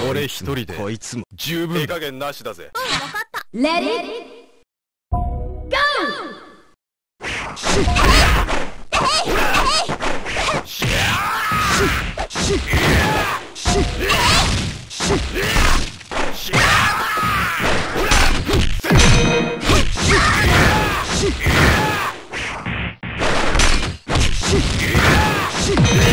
俺一人でこいつも十分手加減なしだぜ Let it go! もうい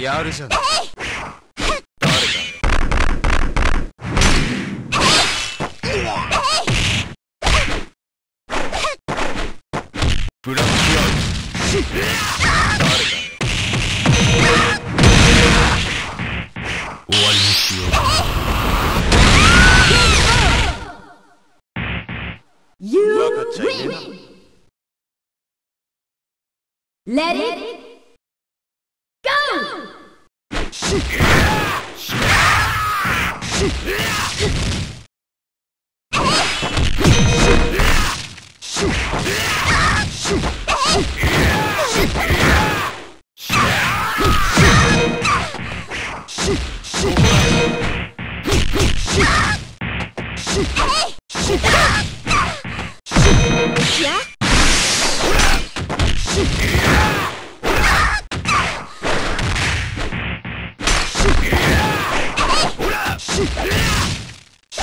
やるじゃない誰だブラックアウト誰だ終わりにしよう。You win! Let it Ah!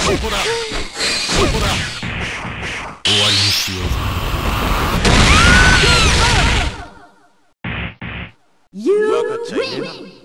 ここだ。ここだ。終わりにしよう。You win!